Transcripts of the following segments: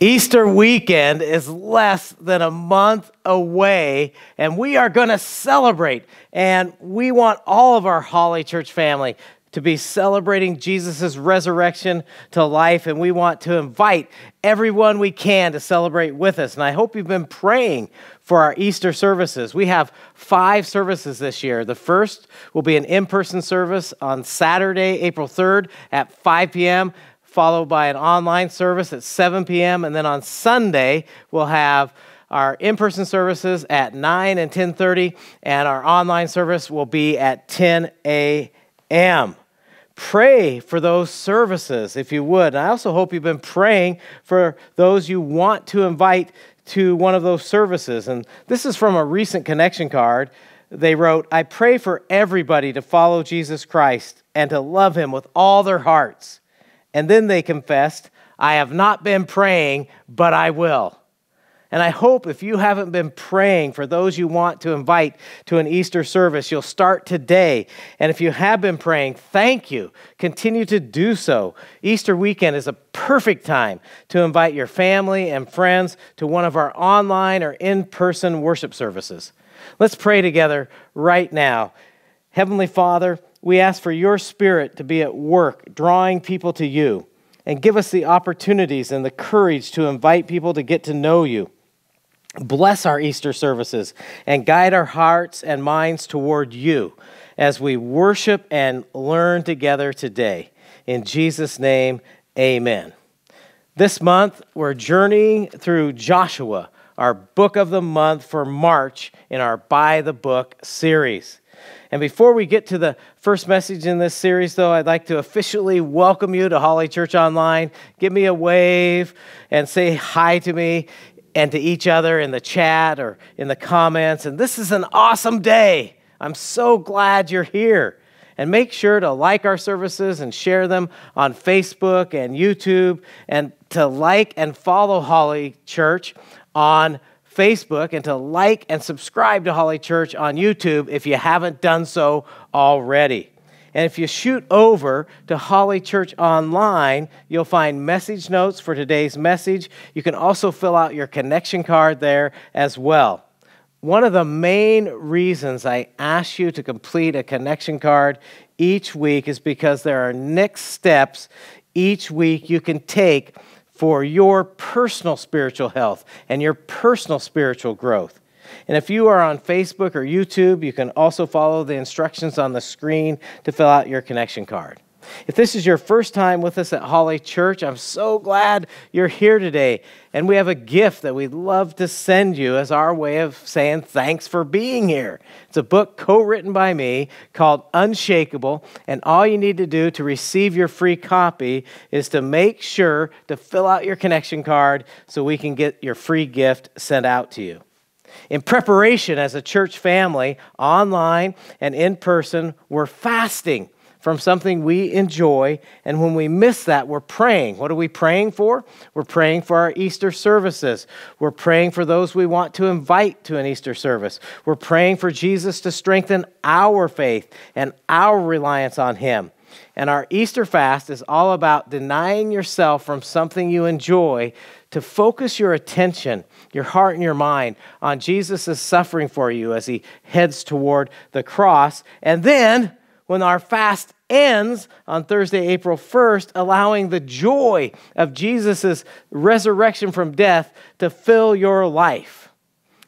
Easter weekend is less than a month away, and we are going to celebrate. And we want all of our Holley Church family to be celebrating Jesus' resurrection to life, and we want to invite everyone we can to celebrate with us. And I hope you've been praying for our Easter services. We have five services this year. The first will be an in person service on Saturday, April 3rd at 5 p.m followed by an online service at 7 p.m. And then on Sunday, we'll have our in-person services at 9 and 10.30, and our online service will be at 10 a.m. Pray for those services, if you would. And I also hope you've been praying for those you want to invite to one of those services. And this is from a recent connection card. They wrote, I pray for everybody to follow Jesus Christ and to love him with all their hearts. And then they confessed, I have not been praying, but I will. And I hope if you haven't been praying for those you want to invite to an Easter service, you'll start today. And if you have been praying, thank you. Continue to do so. Easter weekend is a perfect time to invite your family and friends to one of our online or in person worship services. Let's pray together right now. Heavenly Father, we ask for your spirit to be at work, drawing people to you, and give us the opportunities and the courage to invite people to get to know you. Bless our Easter services and guide our hearts and minds toward you as we worship and learn together today. In Jesus' name, amen. This month, we're journeying through Joshua, our book of the month for March in our By the Book series. And before we get to the first message in this series, though, I'd like to officially welcome you to Holley Church Online. Give me a wave and say hi to me and to each other in the chat or in the comments. And this is an awesome day. I'm so glad you're here. And make sure to like our services and share them on Facebook and YouTube, and to like and follow Holley Church on Facebook and to like and subscribe to Holley Church on YouTube if you haven't done so already. And if you shoot over to Holley Church Online, you'll find message notes for today's message. You can also fill out your connection card there as well. One of the main reasons I ask you to complete a connection card each week is because there are next steps each week you can take for your personal spiritual health and your personal spiritual growth. And if you are on Facebook or YouTube, you can also follow the instructions on the screen to fill out your connection card. If this is your first time with us at Holley Church, I'm so glad you're here today. And we have a gift that we'd love to send you as our way of saying thanks for being here. It's a book co written by me called Unshakable. And all you need to do to receive your free copy is to make sure to fill out your connection card so we can get your free gift sent out to you. In preparation as a church family, online and in person, we're fasting from something we enjoy. And when we miss that, we're praying. What are we praying for? We're praying for our Easter services. We're praying for those we want to invite to an Easter service. We're praying for Jesus to strengthen our faith and our reliance on Him. And our Easter fast is all about denying yourself from something you enjoy to focus your attention, your heart, and your mind on Jesus' suffering for you as he heads toward the cross. And then when our fast ends on Thursday, April 1st, allowing the joy of Jesus' resurrection from death to fill your life.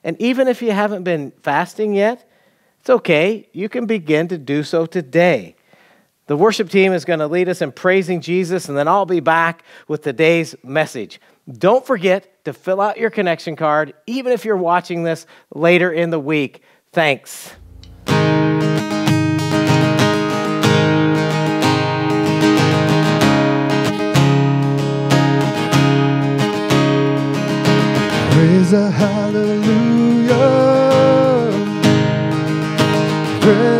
And even if you haven't been fasting yet, it's okay. You can begin to do so today. The worship team is going to lead us in praising Jesus, and then I'll be back with today's message. Don't forget to fill out your connection card, even if you're watching this later in the week. Thanks. Praise a hallelujah. Presence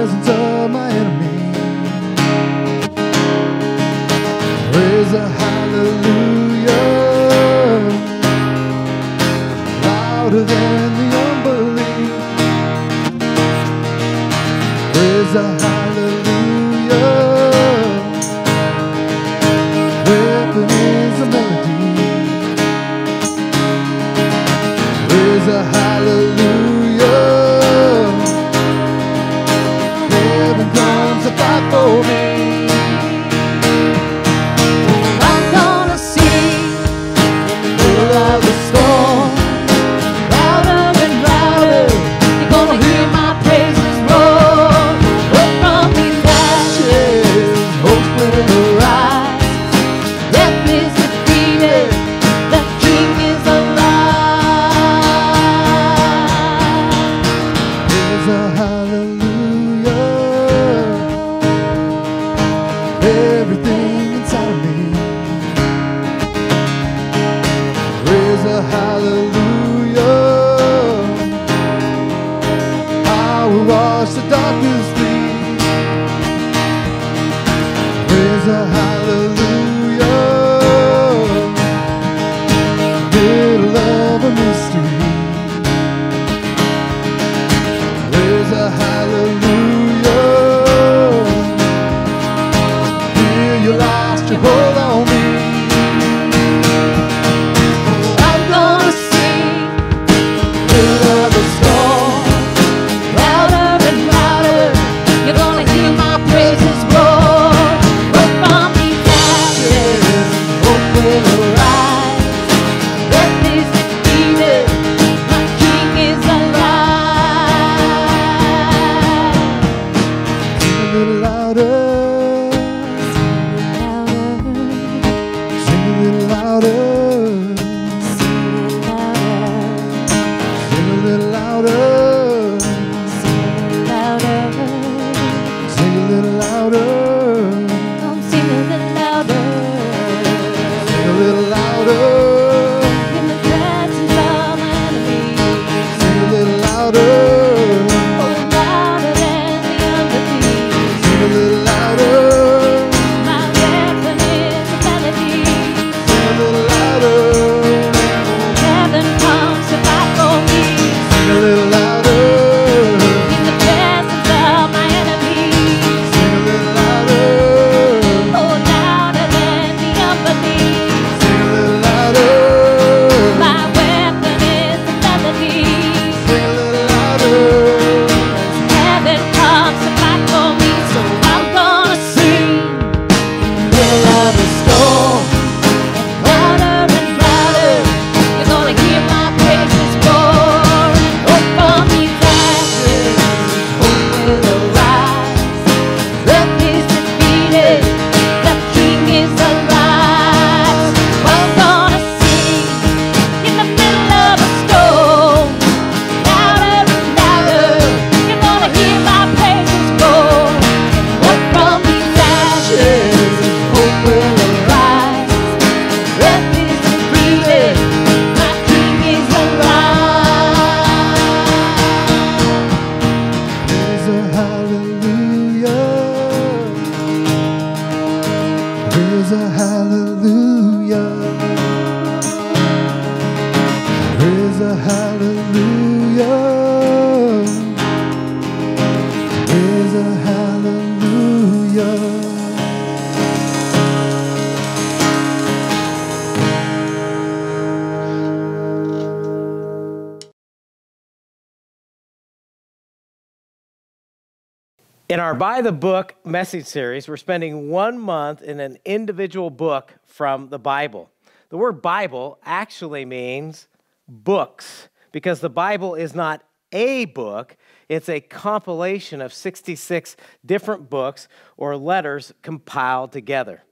By the Book message series, we're spending one month in an individual book from the Bible. The word Bible actually means books because the Bible is not a book, it's a compilation of 66 different books or letters compiled together.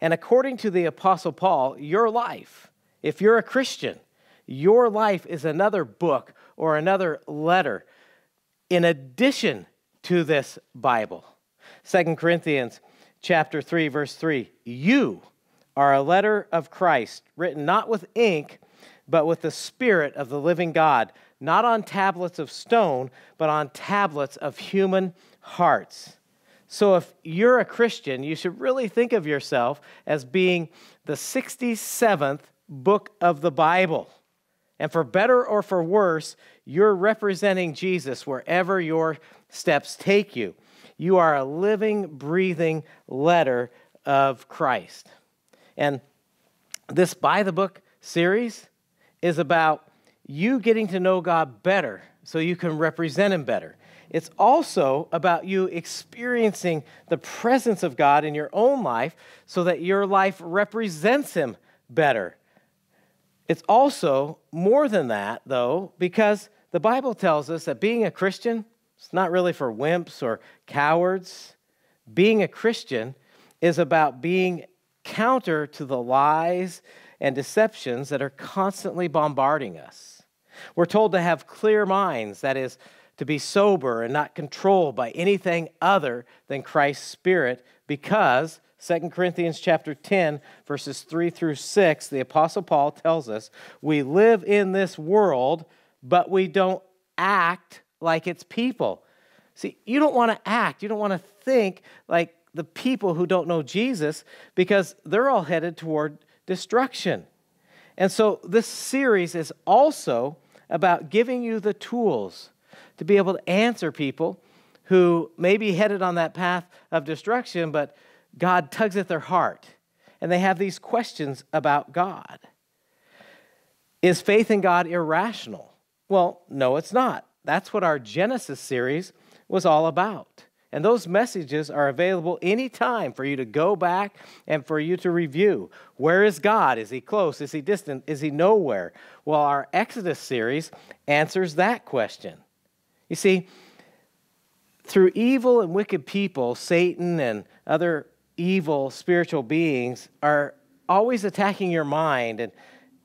And according to the Apostle Paul, your life, if you're a Christian, your life is another book or another letter in addition to this Bible. 2 Corinthians chapter 3 verse 3. You are a letter of Christ written not with ink but with the spirit of the living God, not on tablets of stone, but on tablets of human hearts. So if you're a Christian, you should really think of yourself as being the 67th book of the Bible. And for better or for worse, you're representing Jesus wherever your steps take you. You are a living, breathing letter of Christ. And this By the Book series is about you getting to know God better so you can represent Him better. It's also about you experiencing the presence of God in your own life so that your life represents Him better. It's also more than that, though, because the Bible tells us that being a Christian, it's not really for wimps or cowards. Being a Christian is about being counter to the lies and deceptions that are constantly bombarding us. We're told to have clear minds, that is, to be sober and not controlled by anything other than Christ's Spirit, because 2 Corinthians chapter 10, verses 3 through 6, the Apostle Paul tells us, We live in this world, but we don't act like its people. See, you don't want to act, you don't want to think like the people who don't know Jesus because they're all headed toward destruction. And so this series is also about giving you the tools to be able to answer people who may be headed on that path of destruction, but God tugs at their heart and they have these questions about God. Is faith in God irrational? Well, no, it's not. That's what our Genesis series was all about. And those messages are available anytime for you to go back and for you to review. Where is God? Is he close? Is he distant? Is he nowhere? Well, our Exodus series answers that question. You see, through evil and wicked people, Satan and other evil spiritual beings are always attacking your mind and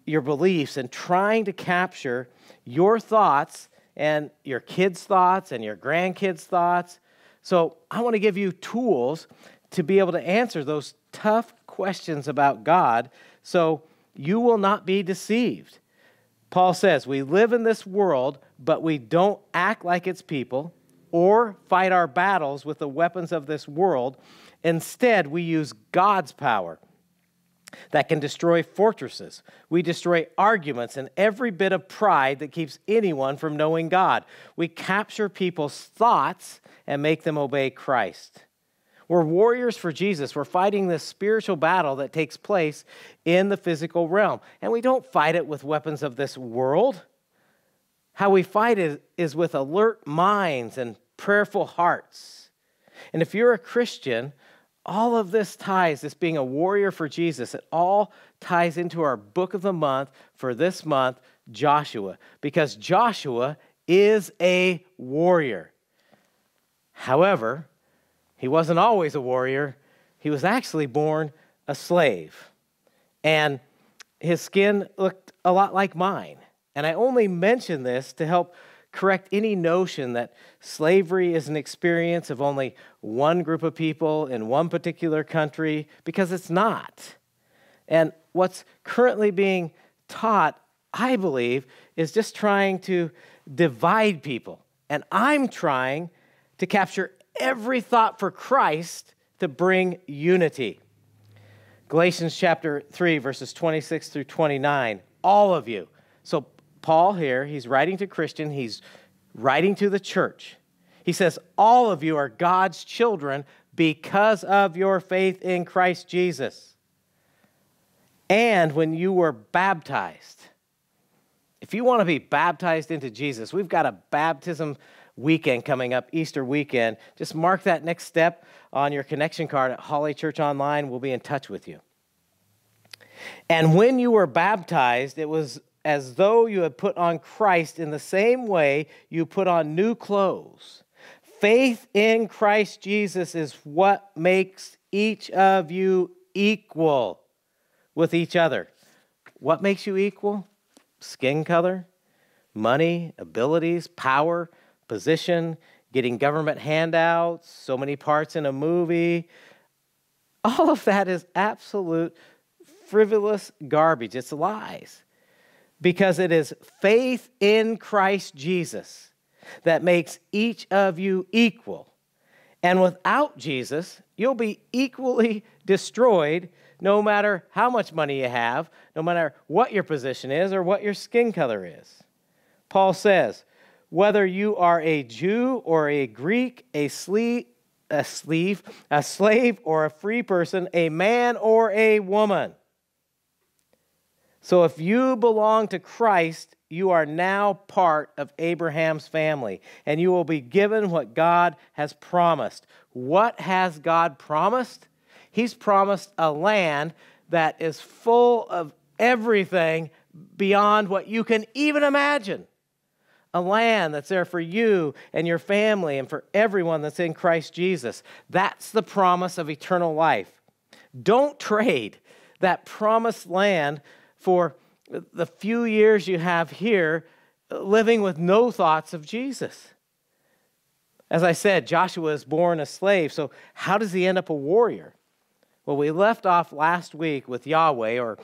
your beliefs and trying to capture your thoughts and your kids' thoughts and your grandkids' thoughts. So, I want to give you tools to be able to answer those tough questions about God so you will not be deceived. Paul says, We live in this world, but we don't act like its people or fight our battles with the weapons of this world. Instead, we use God's power that can destroy fortresses. We destroy arguments and every bit of pride that keeps anyone from knowing God. We capture people's thoughts and make them obey Christ. We're warriors for Jesus. We're fighting this spiritual battle that takes place in the physical realm. And we don't fight it with weapons of this world. How we fight it is with alert minds and prayerful hearts. And if you're a Christian, all of this ties, this being a warrior for Jesus, it all ties into our book of the month for this month, Joshua, because Joshua is a warrior. However, he wasn't always a warrior, he was actually born a slave. And his skin looked a lot like mine. And I only mention this to help correct any notion that slavery is an experience of only one group of people in one particular country, because it's not. And what's currently being taught, I believe, is just trying to divide people. And I'm trying to capture every thought for Christ to bring unity. Galatians chapter 3, verses 26 through 29. All of you. So Paul here, he's writing to Christian, he's writing to the church. He says, All of you are God's children because of your faith in Christ Jesus. And when you were baptized, if you want to be baptized into Jesus, we've got a baptism weekend coming up, Easter weekend. Just mark that next step on your connection card at Holley Church Online. We'll be in touch with you. And when you were baptized, it was as though you had put on Christ in the same way you put on new clothes. Faith in Christ Jesus is what makes each of you equal with each other. What makes you equal? Skin color, money, abilities, power, position, getting government handouts, so many parts in a movie. All of that is absolute frivolous garbage. It's lies because it is faith in Christ Jesus that makes each of you equal. And without Jesus, you'll be equally destroyed no matter how much money you have, no matter what your position is or what your skin color is. Paul says, whether you are a Jew or a Greek, a slave, a slave, a slave or a free person, a man or a woman, so if you belong to Christ, you are now part of Abraham's family, and you will be given what God has promised. What has God promised? He's promised a land that is full of everything beyond what you can even imagine. A land that's there for you and your family and for everyone that's in Christ Jesus. That's the promise of eternal life. Don't trade that promised land for the few years you have here living with no thoughts of Jesus. As I said, Joshua is born a slave, so how does he end up a warrior? Well, we left off last week with Yahweh, or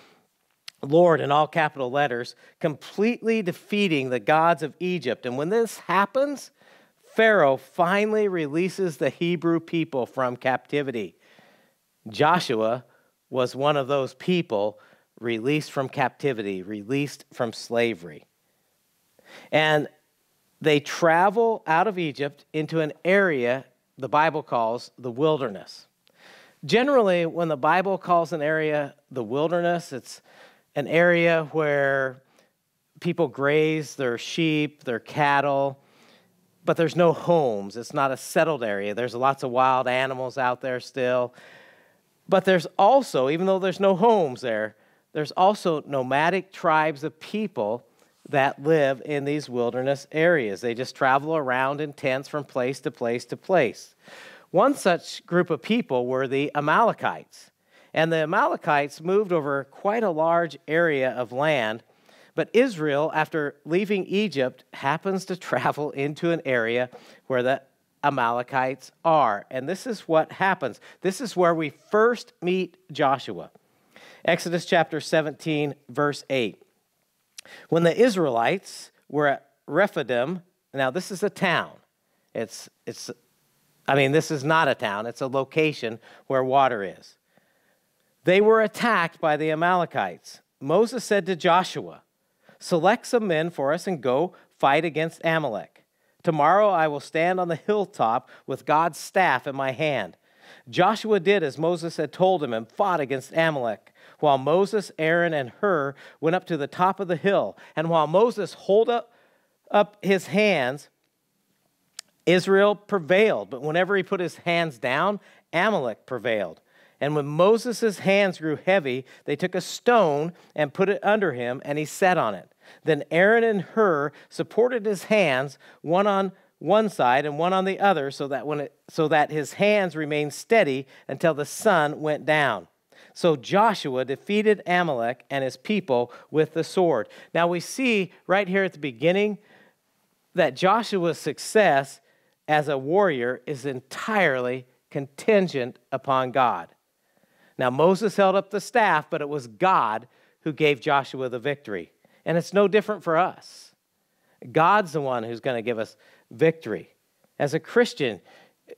Lord in all capital letters, completely defeating the gods of Egypt. And when this happens, Pharaoh finally releases the Hebrew people from captivity. Joshua was one of those people released from captivity, released from slavery. And they travel out of Egypt into an area the Bible calls the wilderness. Generally, when the Bible calls an area the wilderness, it's an area where people graze their sheep, their cattle, but there's no homes. It's not a settled area. There's lots of wild animals out there still. But there's also, even though there's no homes there, there's also nomadic tribes of people that live in these wilderness areas. They just travel around in tents from place to place to place. One such group of people were the Amalekites. And the Amalekites moved over quite a large area of land. But Israel, after leaving Egypt, happens to travel into an area where the Amalekites are. And this is what happens. This is where we first meet Joshua. Exodus chapter 17, verse 8. When the Israelites were at Rephidim, now this is a town. It's, it's, I mean, this is not a town, it's a location where water is. They were attacked by the Amalekites. Moses said to Joshua, Select some men for us and go fight against Amalek. Tomorrow I will stand on the hilltop with God's staff in my hand. Joshua did as Moses had told him and fought against Amalek while Moses, Aaron, and Hur went up to the top of the hill. And while Moses held up, up his hands, Israel prevailed. But whenever he put his hands down, Amalek prevailed. And when Moses' hands grew heavy, they took a stone and put it under him, and he sat on it. Then Aaron and Hur supported his hands, one on one side and one on the other, so that, when it, so that his hands remained steady until the sun went down. So Joshua defeated Amalek and his people with the sword. Now we see right here at the beginning that Joshua's success as a warrior is entirely contingent upon God. Now Moses held up the staff, but it was God who gave Joshua the victory. And it's no different for us. God's the one who's going to give us victory. As a Christian,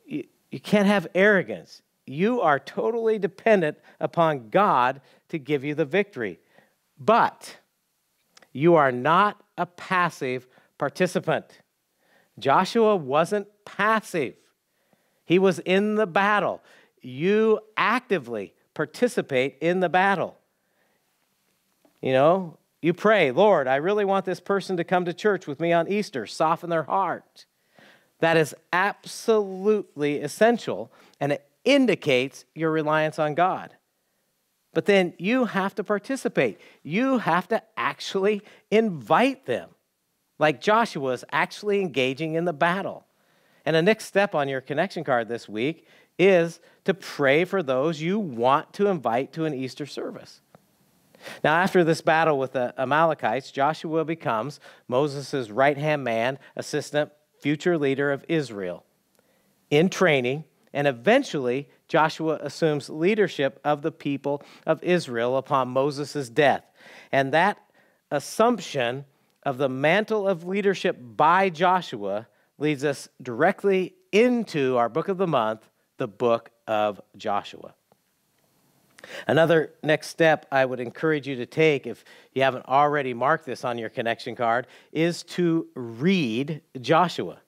you, you can't have arrogance. You are totally dependent upon God to give you the victory. But you are not a passive participant. Joshua wasn't passive, he was in the battle. You actively participate in the battle. You know, you pray, Lord, I really want this person to come to church with me on Easter, soften their heart. That is absolutely essential, and it indicates your reliance on God. But then you have to participate. You have to actually invite them, like Joshua is actually engaging in the battle. And the next step on your connection card this week is to pray for those you want to invite to an Easter service. Now, after this battle with the Amalekites, Joshua becomes Moses' right hand man, assistant, future leader of Israel. In training, and eventually, Joshua assumes leadership of the people of Israel upon Moses' death. And that assumption of the mantle of leadership by Joshua leads us directly into our book of the month, the book of Joshua. Another next step I would encourage you to take, if you haven't already marked this on your connection card, is to read Joshua.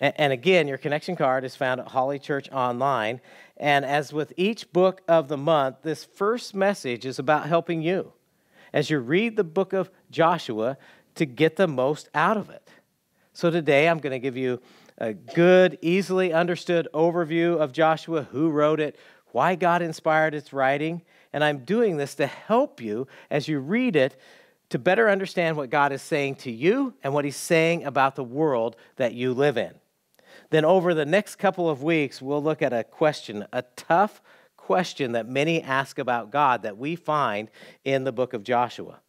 And again, your connection card is found at Holley Church Online. And as with each book of the month, this first message is about helping you as you read the book of Joshua to get the most out of it. So today I'm going to give you a good, easily understood overview of Joshua, who wrote it, why God inspired its writing. And I'm doing this to help you as you read it to better understand what God is saying to you and what He's saying about the world that you live in. Then, over the next couple of weeks, we'll look at a question, a tough question that many ask about God that we find in the book of Joshua.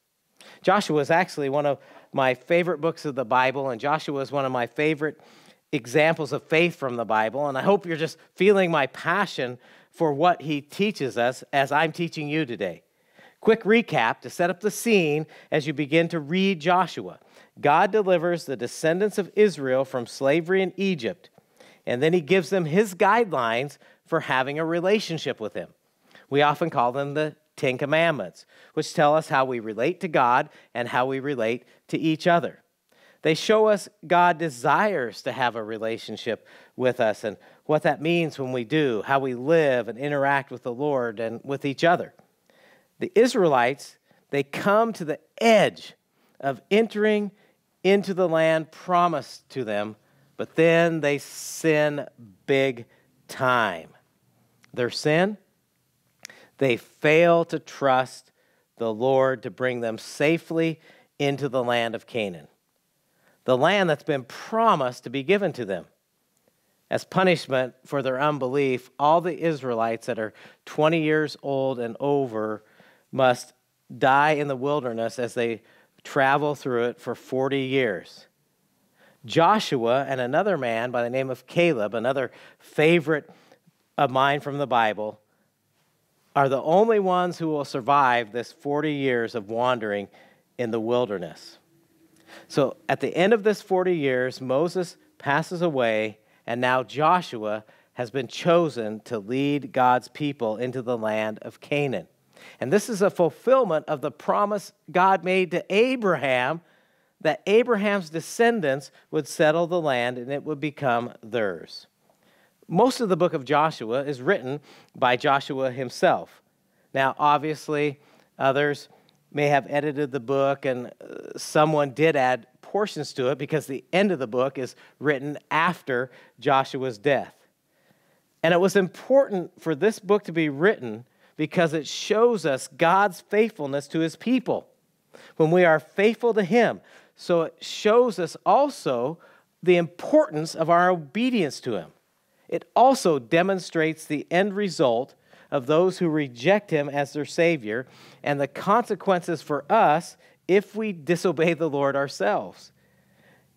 Joshua is actually one of my favorite books of the Bible, and Joshua is one of my favorite examples of faith from the Bible. And I hope you're just feeling my passion for what he teaches us as I'm teaching you today. Quick recap to set up the scene as you begin to read Joshua. God delivers the descendants of Israel from slavery in Egypt, and then he gives them his guidelines for having a relationship with him. We often call them the Ten Commandments, which tell us how we relate to God and how we relate to each other. They show us God desires to have a relationship with us and what that means when we do, how we live and interact with the Lord and with each other. The Israelites, they come to the edge of entering into the land promised to them, but then they sin big time. Their sin, they fail to trust the Lord to bring them safely into the land of Canaan the land that's been promised to be given to them. As punishment for their unbelief, all the Israelites that are 20 years old and over must die in the wilderness as they travel through it for 40 years. Joshua and another man by the name of Caleb, another favorite of mine from the Bible, are the only ones who will survive this 40 years of wandering in the wilderness. So at the end of this 40 years, Moses passes away, and now Joshua has been chosen to lead God's people into the land of Canaan. And this is a fulfillment of the promise God made to Abraham that Abraham's descendants would settle the land and it would become theirs. Most of the book of Joshua is written by Joshua himself. Now, obviously, others may have edited the book, and uh, someone did add portions to it because the end of the book is written after Joshua's death. And it was important for this book to be written because it shows us God's faithfulness to his people when we are faithful to him. So it shows us also the importance of our obedience to him. It also demonstrates the end result of those who reject him as their Savior and the consequences for us if we disobey the Lord ourselves.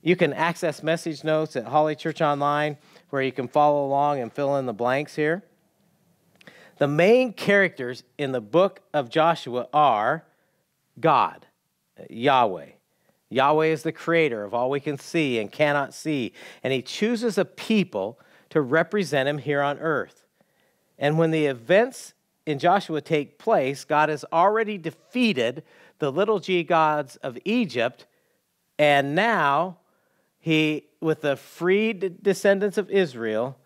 You can access message notes at Holley Church Online where you can follow along and fill in the blanks here. The main characters in the book of Joshua are God, Yahweh. Yahweh is the creator of all we can see and cannot see, and he chooses a people to represent him here on earth. And when the events in Joshua take place, God has already defeated the little g gods of Egypt, and now he, with the freed descendants of Israel,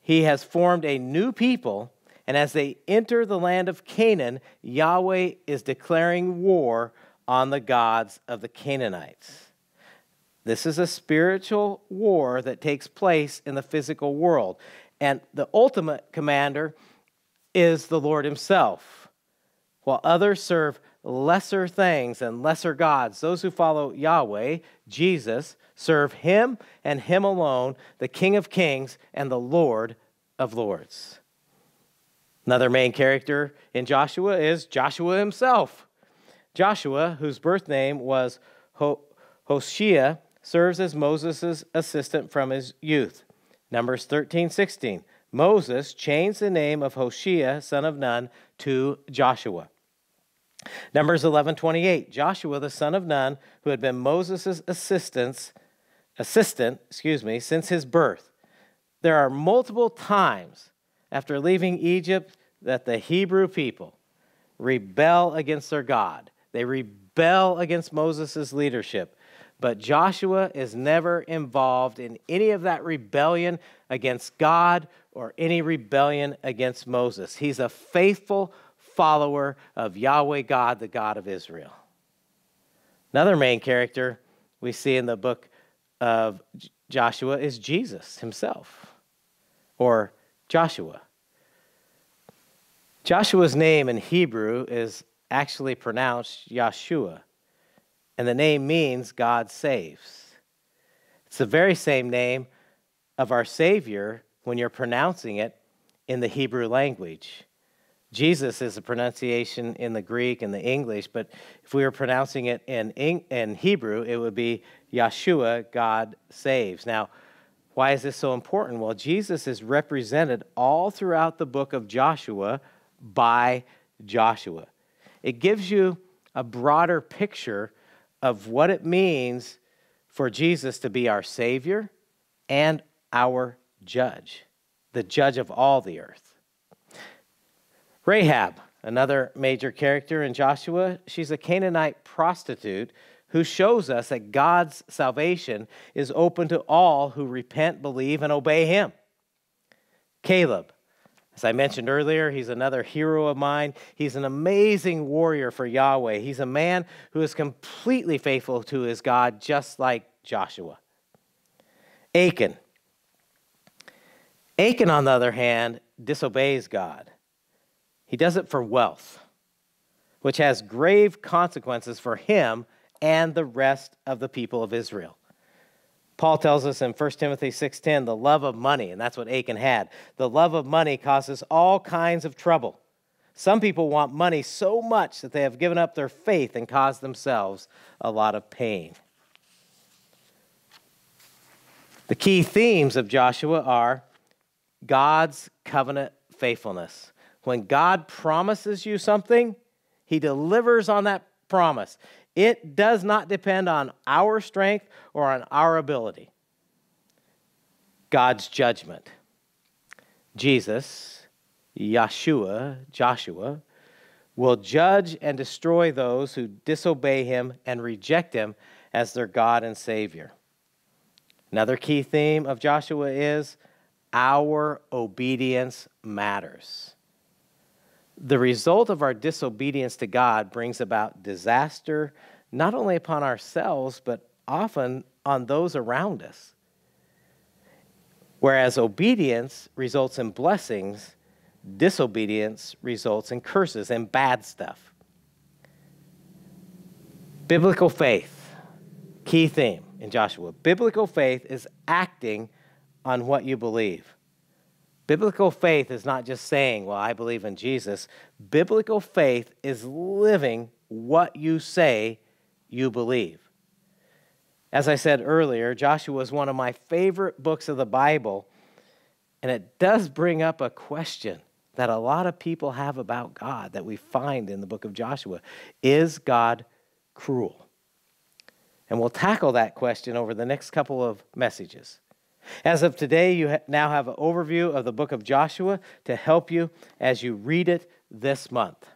he has formed a new people. And as they enter the land of Canaan, Yahweh is declaring war on the gods of the Canaanites. This is a spiritual war that takes place in the physical world. And the ultimate commander is the Lord Himself. While others serve lesser things and lesser gods, those who follow Yahweh, Jesus, serve Him and Him alone, the King of Kings and the Lord of Lords. Another main character in Joshua is Joshua himself. Joshua, whose birth name was Ho- Hoshea, serves as Moses' assistant from his youth. Numbers 13, 16. Moses changed the name of Hoshea, son of Nun, to Joshua. Numbers 11, 28. Joshua, the son of Nun, who had been Moses' assistant, assistant, excuse me, since his birth. There are multiple times after leaving Egypt that the Hebrew people rebel against their God. They rebel against Moses' leadership. But Joshua is never involved in any of that rebellion against God or any rebellion against Moses. He's a faithful follower of Yahweh God, the God of Israel. Another main character we see in the book of Joshua is Jesus himself, or Joshua. Joshua's name in Hebrew is actually pronounced Yahshua and the name means God saves. It's the very same name of our Savior when you're pronouncing it in the Hebrew language. Jesus is a pronunciation in the Greek and the English, but if we were pronouncing it in, in Hebrew, it would be Yeshua, God saves. Now, Why is this so important? Well, Jesus is represented all throughout the book of Joshua by Joshua. It gives you a broader picture of what it means for Jesus to be our Savior and our judge, the judge of all the earth. Rahab, another major character in Joshua, she's a Canaanite prostitute who shows us that God's salvation is open to all who repent, believe, and obey Him. Caleb, as I mentioned earlier, he's another hero of mine. He's an amazing warrior for Yahweh. He's a man who is completely faithful to his God, just like Joshua. Achan. Achan, on the other hand, disobeys God. He does it for wealth, which has grave consequences for him and the rest of the people of Israel. Paul tells us in 1 Timothy 6:10 the love of money and that's what Achan had. The love of money causes all kinds of trouble. Some people want money so much that they have given up their faith and caused themselves a lot of pain. The key themes of Joshua are God's covenant faithfulness. When God promises you something, he delivers on that promise. It does not depend on our strength or on our ability. God's judgment. Jesus, Yeshua, Joshua, will judge and destroy those who disobey him and reject him as their God and Savior. Another key theme of Joshua is our obedience matters. The result of our disobedience to God brings about disaster, not only upon ourselves, but often on those around us. Whereas obedience results in blessings, disobedience results in curses and bad stuff. Biblical faith, key theme in Joshua. Biblical faith is acting on what you believe. Biblical faith is not just saying, Well, I believe in Jesus. Biblical faith is living what you say you believe. As I said earlier, Joshua is one of my favorite books of the Bible, and it does bring up a question that a lot of people have about God that we find in the book of Joshua Is God cruel? And we'll tackle that question over the next couple of messages. As of today, you now have an overview of the book of Joshua to help you as you read it this month.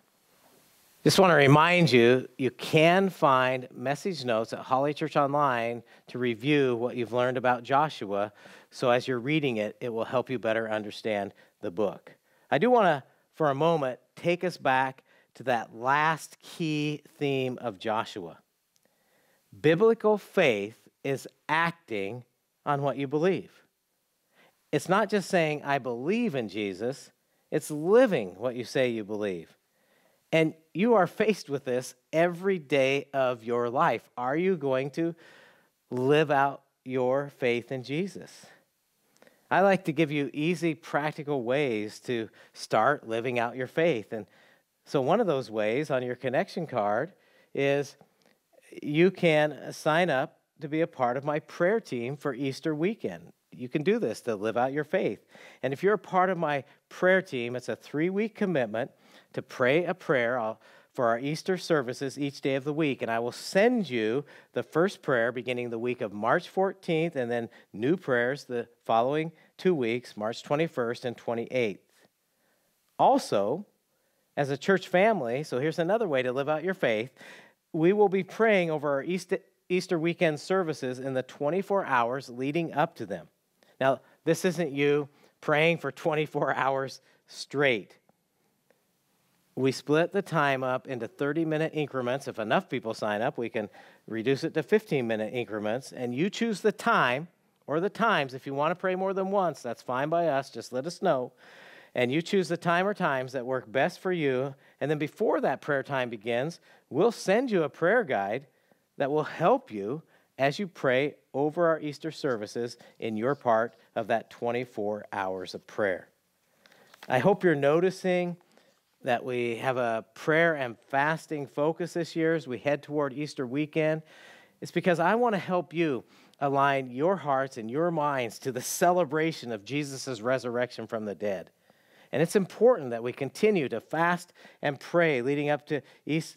Just want to remind you, you can find message notes at Holley Church Online to review what you've learned about Joshua. So as you're reading it, it will help you better understand the book. I do want to, for a moment, take us back to that last key theme of Joshua. Biblical faith is acting on what you believe. It's not just saying, I believe in Jesus, it's living what you say you believe. And you are faced with this every day of your life. Are you going to live out your faith in Jesus? I like to give you easy, practical ways to start living out your faith. And so, one of those ways on your connection card is you can sign up to be a part of my prayer team for Easter weekend. You can do this to live out your faith. And if you're a part of my prayer team, it's a three week commitment to pray a prayer uh, for our Easter services each day of the week. And I will send you the first prayer beginning the week of March 14th, and then new prayers the following two weeks, March 21st and 28th. Also, as a church family, so here's another way to live out your faith. We will be praying over our Easter, Easter weekend services in the 24 hours leading up to them. Now, this isn't you praying for 24 hours straight. We split the time up into 30 minute increments. If enough people sign up, we can reduce it to 15 minute increments. And you choose the time or the times. If you want to pray more than once, that's fine by us. Just let us know. And you choose the time or times that work best for you. And then before that prayer time begins, we'll send you a prayer guide that will help you as you pray over our Easter services in your part of that 24 hours of prayer. I hope you're noticing that we have a prayer and fasting focus this year as we head toward Easter weekend. It's because I want to help you align your hearts and your minds to the celebration of Jesus' resurrection from the dead. And it's important that we continue to fast and pray leading up to East,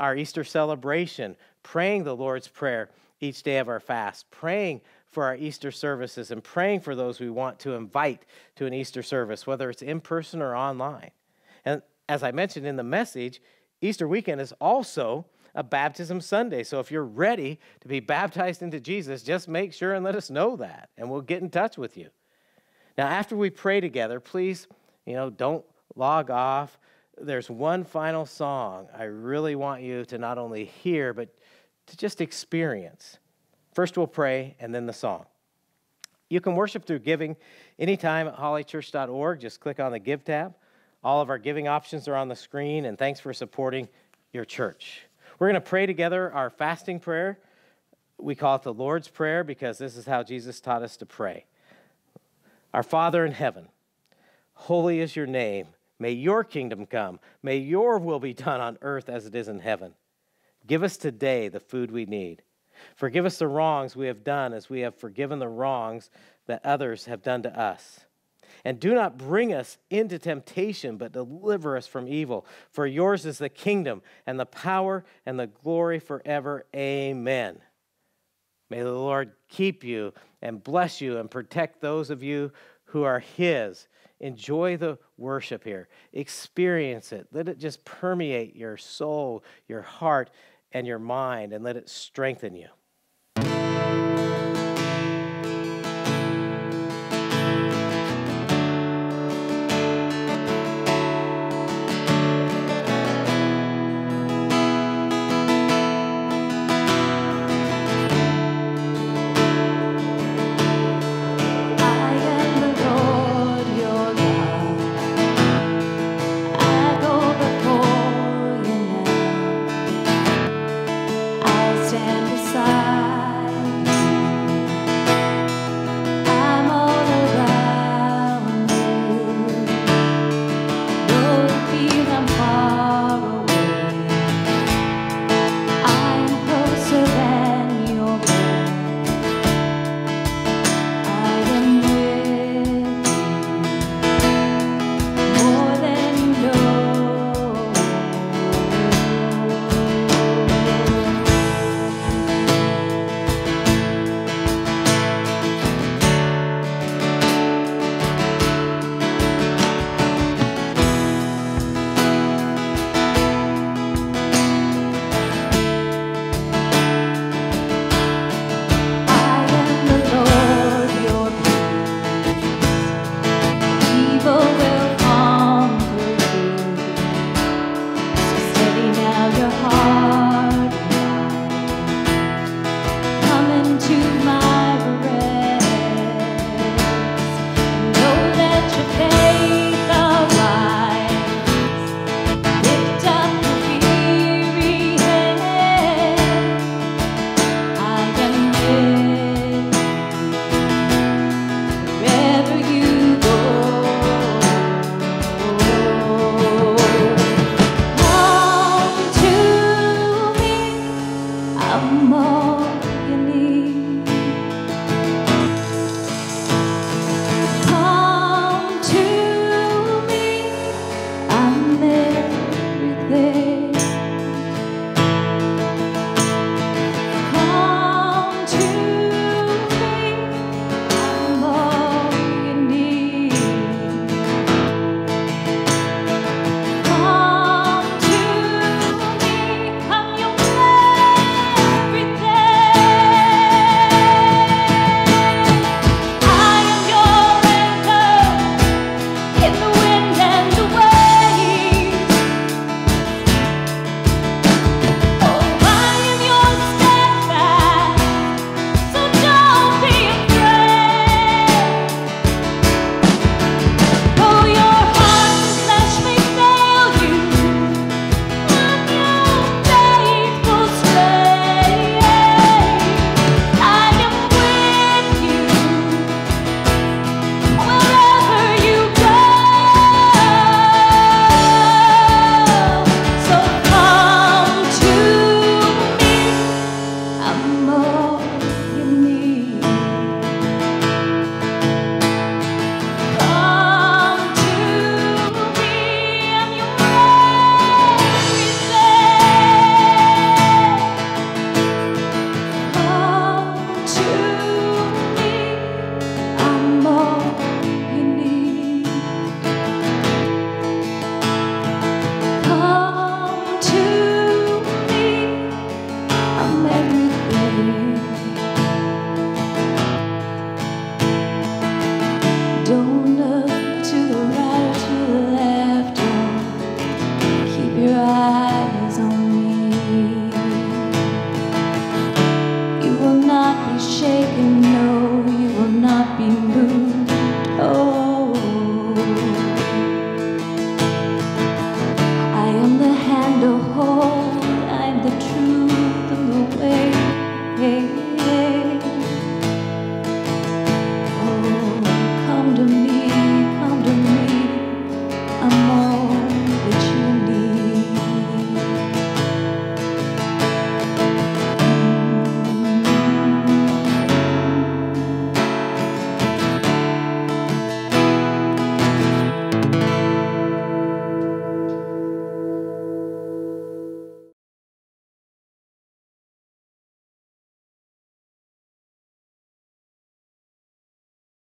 our Easter celebration, praying the Lord's Prayer each day of our fast, praying for our Easter services, and praying for those we want to invite to an Easter service, whether it's in person or online. And as I mentioned in the message, Easter weekend is also a baptism Sunday. So if you're ready to be baptized into Jesus, just make sure and let us know that, and we'll get in touch with you. Now, after we pray together, please, you know, don't log off. There's one final song I really want you to not only hear, but to just experience. First, we'll pray, and then the song. You can worship through giving anytime at holleychurch.org. Just click on the Give tab. All of our giving options are on the screen, and thanks for supporting your church. We're going to pray together our fasting prayer. We call it the Lord's Prayer because this is how Jesus taught us to pray. Our Father in heaven, holy is your name. May your kingdom come. May your will be done on earth as it is in heaven. Give us today the food we need. Forgive us the wrongs we have done as we have forgiven the wrongs that others have done to us. And do not bring us into temptation, but deliver us from evil. For yours is the kingdom and the power and the glory forever. Amen. May the Lord keep you and bless you and protect those of you who are His. Enjoy the worship here, experience it. Let it just permeate your soul, your heart, and your mind, and let it strengthen you.